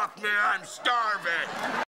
off me, I'm starving.